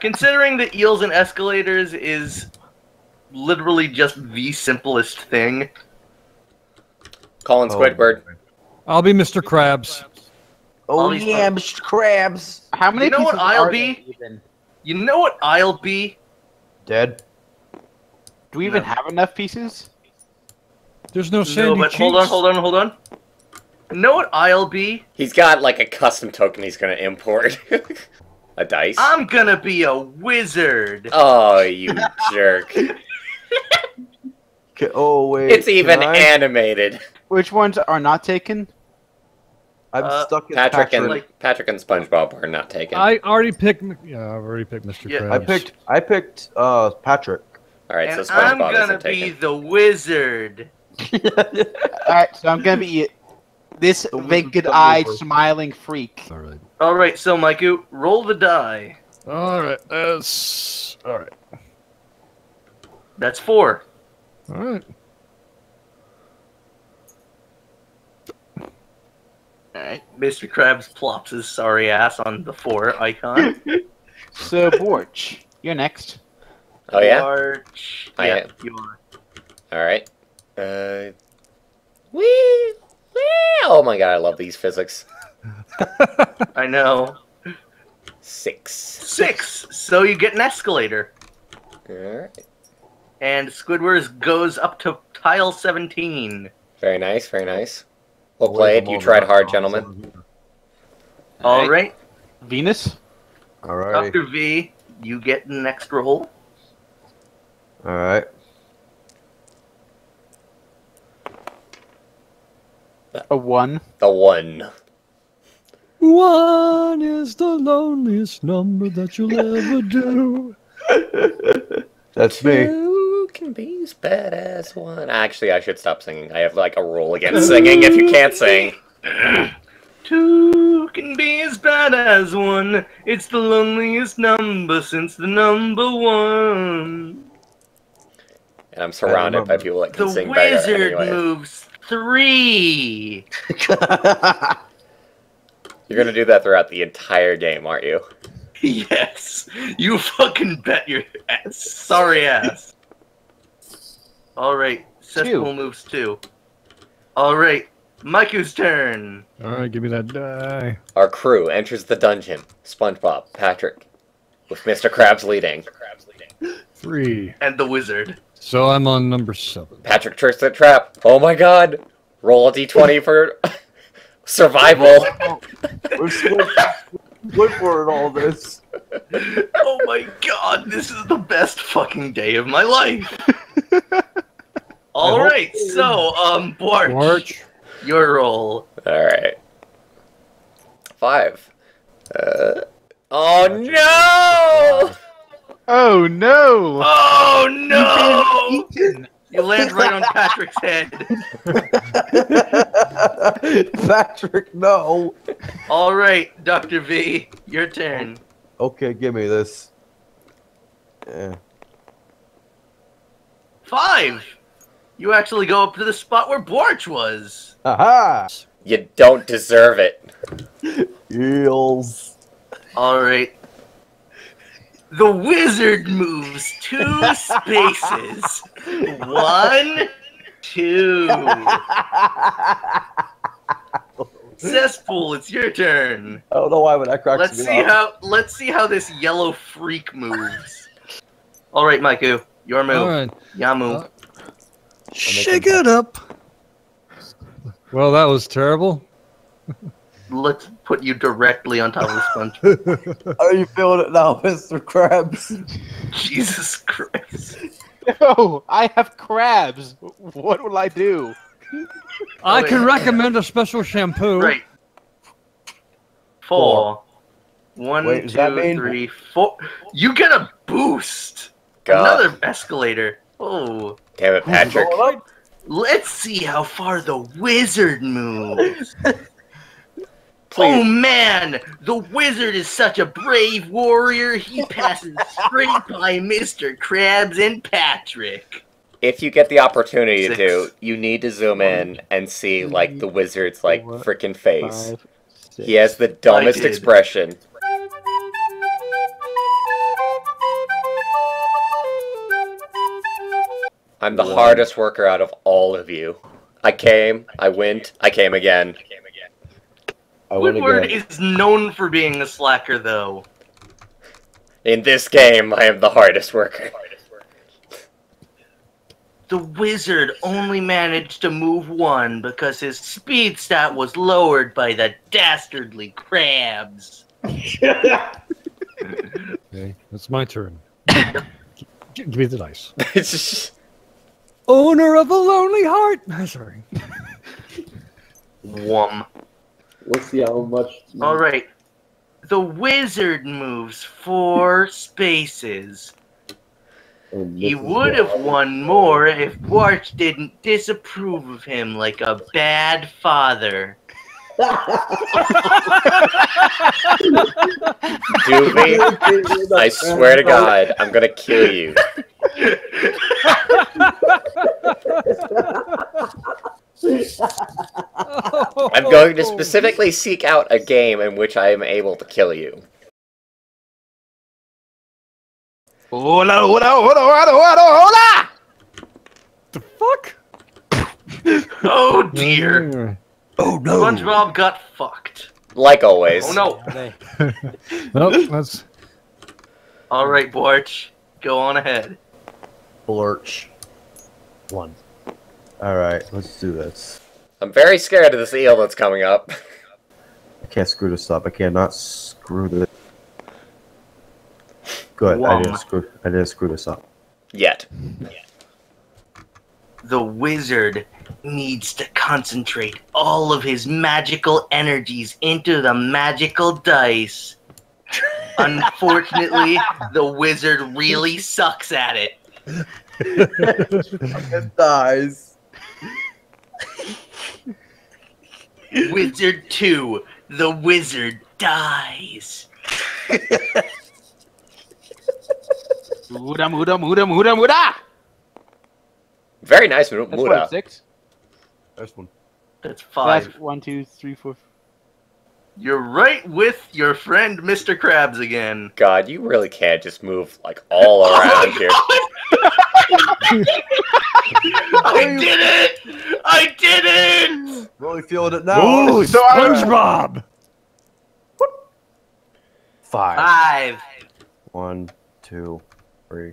Considering that eels and escalators is literally just the simplest thing. Colin Oh. Squidward. I'll be Mr. Krabs. Oh All these yeah, Mr. Krabs. How many You know what I'll be? even? You know what I'll be? Dead. Do we even No. have enough pieces? There's no No, sandy but cheeks. hold on, hold on, hold on. You know what I'll be? He's got like a custom token he's gonna import. a dice. I'm gonna be a wizard. Oh, you jerk. Okay, oh wait. It's even I? animated. Which ones are not taken? I'm Uh, stuck in Patrick and Like- Patrick and SpongeBob are not taken. I already picked. M- Yeah, I've already picked Mr. Yeah, Krabs. I picked. I picked. Uh, Patrick. All right, and so I'm SpongeBob gonna isn't be taken. the wizard. Alright, so I'm gonna be this The wizard's vacant-eyed, coming over. smiling freak. All right. All right, so Maiku, roll the die. All right. That's all right. That's four. All right. All right, Mr. Krabs plops his sorry ass on the four icon. So, Bwarch, you're next. Oh yeah. Large. I yeah, am. you are. All right. Uh. Wee. Wee. Oh my god, I love these physics. I know. Six. Six. So you get an escalator, All right. and Squidward goes up to tile seventeen. Very nice. Very nice. Well played. You tried hard, gentlemen. Alright. Venuz? All right. Doctor V, you get an extra hole. Alright. A one. The one. One is the loneliest number that you'll ever do. That's me. Two can be as bad as one. Actually, I should stop singing. I have like a rule against singing if you can't sing. Two can be as bad as one. It's the loneliest number since the number one. And I'm surrounded by people that can The sing better wizard anyway. moves three. You're gonna do that throughout the entire game, aren't you? Yes, you fucking bet your ass. Sorry ass. All right, cesspool Two. moves two. All right, Maiku's turn. All right, give me that die. Our crew enters the dungeon. SpongeBob, Patrick, with Mr. Krabs leading. Mr. Krabs leading. Three. And the wizard. So I'm on number seven. Patrick tricks the trap. Oh my god! Roll a d20 for survival. We're split, split for it all this. Oh my god, this is the best fucking day of my life. All hope right, so um, Bwarch, March. your roll. All right. Five. Uh, oh no! Oh no! Oh no! Eaten. You land right on Patrick's head. Patrick, no. All right, Doctor V, your turn. Okay, give me this. Yeah. Five. You actually go up to the spot where Bwarch was. Aha! You don't deserve it. Eels. All right. The wizard moves two spaces. One, two. Cesspool, it's your turn. I don't know why, but that cracks Let's me see up. how let's see how this yellow freak moves. All right, Maiku, your move. All right. Yamu. Uh, Shake it up. Well, that was terrible. Let's put you directly on top of the sponge. How are you feeling it now, Mr. Krabs? Jesus Christ. No, I have crabs. What will I do? I oh, can recommend a special shampoo. Right. Four. One, Wait, two, mean- three, four. You get a boost. God Another escalator. Oh. damn it, Patrick. Let's see how far the wizard moves. Please. Oh man, the wizard is such a brave warrior. He passes straight by Mr. Krabs and Patrick. If you get the opportunity Six. to you need to zoom One, in and see three, like the wizard's like freaking face. He has the dumbest expression. I'm the One. hardest worker out of all of you. I came, I went, I came again. I came again win Squidward again. is known for being a slacker, though. In this game, I am the hardest worker. The wizard only managed to move one because his speed stat was lowered by the dastardly crabs. Okay, that's my turn. G- give me the dice. It's just- Owner of a lonely heart. Sorry. Wum. Let's see how much. All right. The wizard moves four spaces. Oh, he would have won more if Bart didn't disapprove of him like a bad father. Duvi, I swear to God, I'm gonna kill you. I'm going to oh. specifically seek out a game in which I am able to kill you. Hola, hola, hola, hola, hola, hola! The fuck? Oh dear. Oh no. SpongeBob got fucked. Like always. Oh no. Nope, that's All right, Bwarch. Go on ahead. Blurch. One. All right, let's do this. I'm very scared of this eel that's coming up. I can't screw this up. I cannot screw this. Good. I didn't screw. I didn't screw this up. Yet. The wizard needs to concentrate all of his magical energies into the magical dice. Unfortunately, the wizard really sucks at it. It dies. Wizard 2, the wizard dies. Muda, muda, muda, muda, muda! Very nice, Mu- That's what, six? That's one. That's five. That's one, two, three, four. You're right with your friend Mr. Krabs again. God, you really can't just move like all oh around here. I did it! I did it! Really feeling it now. Oh, so SpongeBob. Five. Five. One, two, three.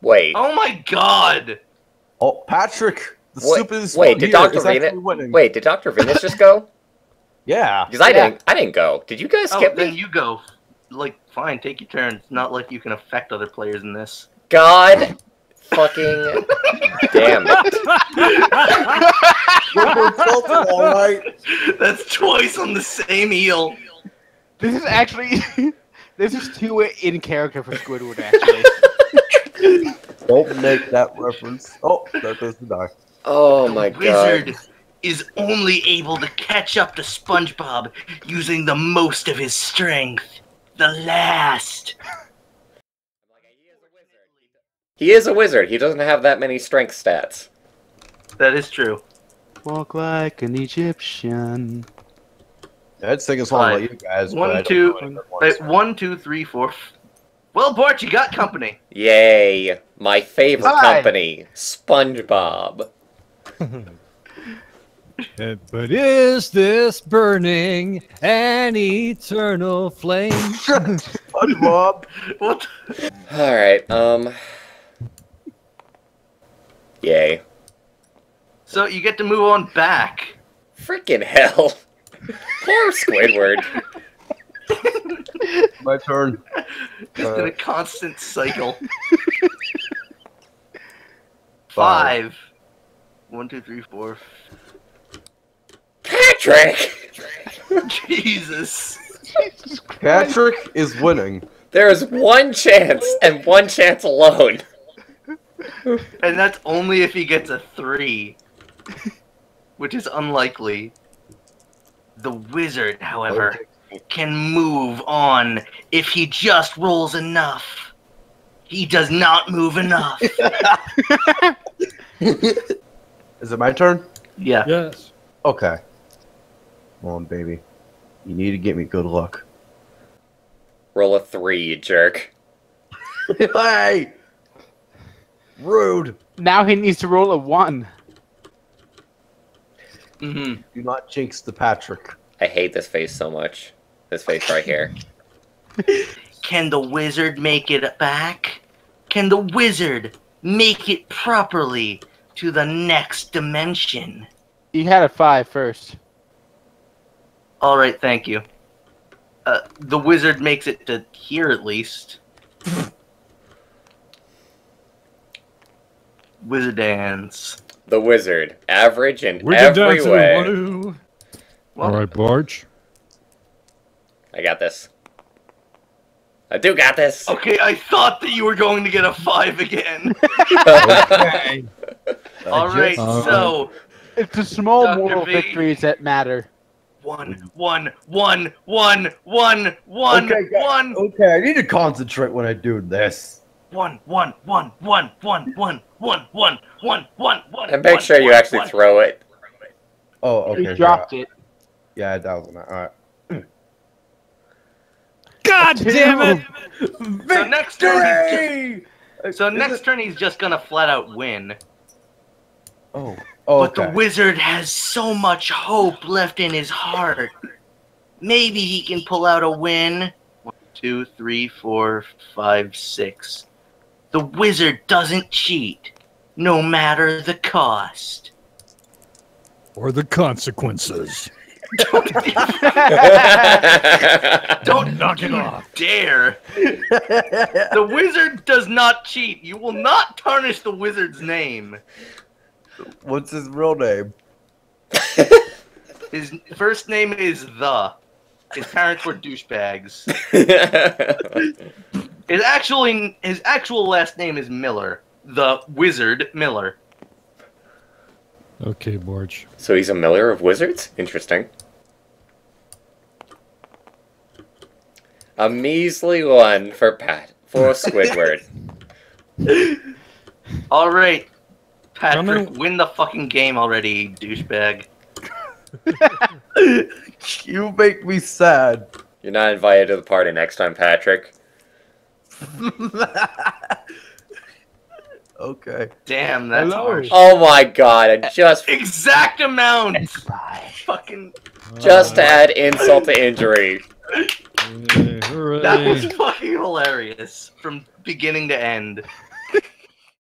Wait, Oh my god! Oh, Patrick, the Wait- stupidest wait, did Dr. Venuz- wait, did Dr. Venuz just go? Yeah. Because I Yeah. didn't. I didn't go. Did you guys Oh, skip then me? you go. Like, fine, take your turn. It's not like you can affect other players in this. God, fucking damn it! We're tilted, all right. That's twice on the same eel. This is actually. this is too in character for Squidward, actually. Don't make that reference. Oh, there goes the die. Oh the my wizard god! Wizard is only able to catch up to SpongeBob using the most of his strength. The last. He is a wizard. He doesn't have that many strength stats. That is true. Walk like an Egyptian. I'd sing a song Five. like you guys. One, but two, know any good Wait, one, two, three, four. Well, Bart, you got company. Yay! My favorite Hi. company, SpongeBob. Uh, But is this burning an eternal flame? SpongeBob. What? All right. Um. Yay! So you get to move on back. Freaking hell! Poor Squidward. My turn. Just Uh, in a constant cycle. Five. One, two, three, four. Patrick! Jesus. Patrick is winning. There is one chance, and one chance alone. And that's only if he gets a three. Which is unlikely. The wizard, however, can move on if he just rolls enough. He does not move enough. Is it my turn? yeah. yes. Okay. Come on, baby. You need to get me good luck. Roll a three, you jerk. hey! Rude. Now he needs to roll a one. hmm Do not jinx the Patrick. I hate this face so much. This face right here. Can the wizard make it back? Can the wizard make it properly to the next dimension? You had a five first. All right, thank you. Uh, the wizard makes it to here at least. Wizard dance. The wizard, average in We can every dance way. in All right, Barge. I got this. I do got this. Okay, I thought that you were going to get a five again. Okay. All right, All so It's the small Dr. moral V. victories that matter. one, one, one, one, one, one, Okay, one, Okay, I need to concentrate when I do this. One, one, one, one, one, one, one, one, one, one, one. And make sure you actually throw it. Oh, okay. he sure. dropped it. Yeah, that was not. All right. God damn it! So next turn, Victory! just, so next it- turn he's just gonna flat out win. Oh. Oh, But the wizard has so much hope left in his heart. Maybe he can pull out a win. One, two, three, four, five, six. The wizard doesn't cheat, no matter the cost. Or the consequences. Don't Knock it off. dare! The wizard does not cheat. You will not tarnish the wizard's name. What's his real name? His first name is the. His parents were douchebags. His actually his actual last name is Miller. The wizard Miller. Okay, Borge. so he's a miller of wizards? Interesting. A measly one for Pat for Squidward. All right, Patrick, Gentlemen- win the fucking game already, douchebag. you make me sad. You're not invited to the party next time, Patrick. okay. Damn, that's Hello. harsh. Oh my god, I just Exact amount. Fucking. just to add insult to injury. Hooray. That was fucking hilarious from beginning to end.